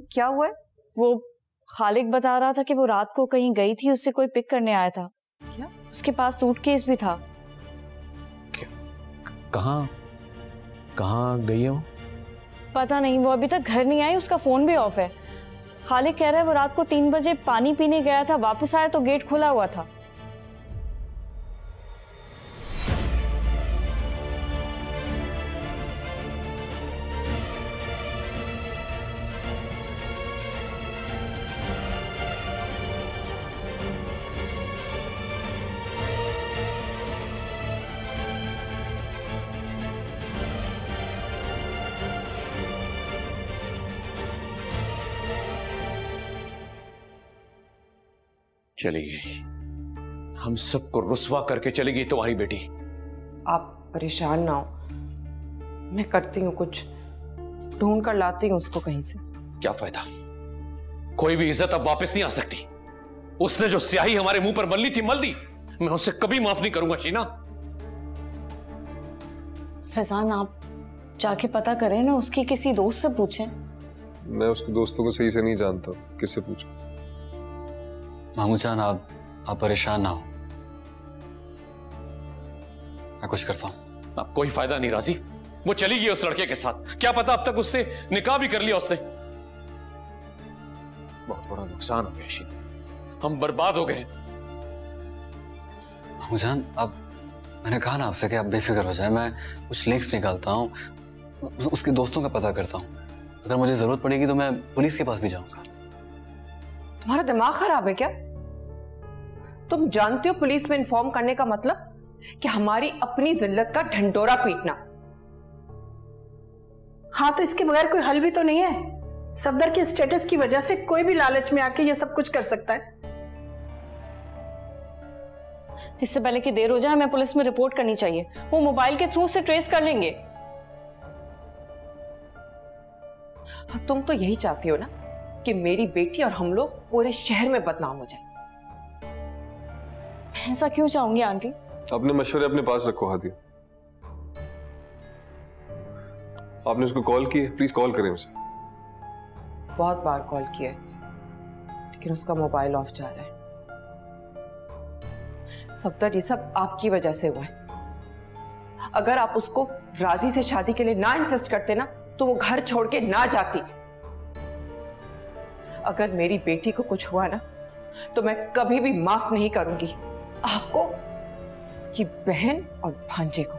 क्या हुआ है? वो खालिक बता रहा था कि वो रात को कहीं गई थी उससे कोई पिक करने आया था। क्या? उसके पास सूटकेस भी था। कहाँ? कहाँ गई है वो? पता नहीं वो अभी तक घर नहीं आई उसका फ़ोन भी ऑफ़ है। खालिक कह रहा है वो रात को तीन बजे पानी पीने गया था वापस आया तो गेट खुला हुआ था। चली गई हम सबको रुसवा करके चली गई तुम्हारी बेटी। आप परेशान ना हो। मैं करती हूँ कुछ। ढूंढ कर लाती हूँ उसको कहीं से। क्या फ़ायदा? कोई भी इज़्ज़त अब वापस नहीं आ सकती। उसने जो स्याही हमारे मुँह पर मल ली थी मल दी। मैं उसे कभी माफ़ नहीं करूँगा शीना। फैजान आप जाके पता करें ना उसकी किसी दोस्त से पूछें। मैं उसके दोस्तों को सही से नहीं जानता। किससे पूछूँ? मामू जान आप आप परेशान ना हो। मैं कुछ करता हूँ। अब कोई फ़ायदा नहीं राज़ी। वो चली गई उस लड़के के साथ। क्या पता अब तक उससे निकाह भी कर लिया उसने। बहुत बड़ा नुकसान हो गया शीना हम बर्बाद हो गए। मामू जान अब मैंने कहा ना आपसे कि आप बेफिक्र हो जाए। मैं कुछ लिंक्स निकालता हूँ। उसके दोस्तों का पता करता हूँ। अगर मुझे ज़रूरत पड़ेगी तो मैं पुलिस के पास भी जाऊँगा। तुम्हारा दिमाग खराब है क्या? तुम जानते हो पुलिस में इन्फॉर्म करने का मतलब? कि हमारी अपनी जिल्लत का ढंडोरा पीटना। हाँ तो इसके बगैर कोई हल भी तो नहीं है? सफदर के स्टेटस की वजह से कोई भी लालच में आके ये सब कुछ कर सकता है। इससे पहले कि देर हो जाए हमें पुलिस में रिपोर्ट करनी चाहिए। वो मोबाइल के थ्रू से ट्रेस कर लेंगे। हाँ, तुम तो यही चाहती हो ना कि मेरी बेटी और हम लोग पूरे शहर में बदनाम हो जाए। ऐसा क्यों चाहूँगी आंटी? अपने मशवरे अपने पास रखो हाथी आपने उसको कॉल की है प्लीज़ कॉल करें उसे। बहुत बार कॉल किया है लेकिन उसका मोबाइल ऑफ़ जा रहा है। सफदर ये सब आपकी वजह से हुआ है। अगर आप उसको राज़ी से शादी के लिए ना इंसिस्ट करते ना तो वो घर छोड़ के ना जाती। अगर मेरी बेटी को कुछ हुआ ना तो मैं कभी भी माफ़ नहीं करूँगी। आपको कि बहन और भांजे को।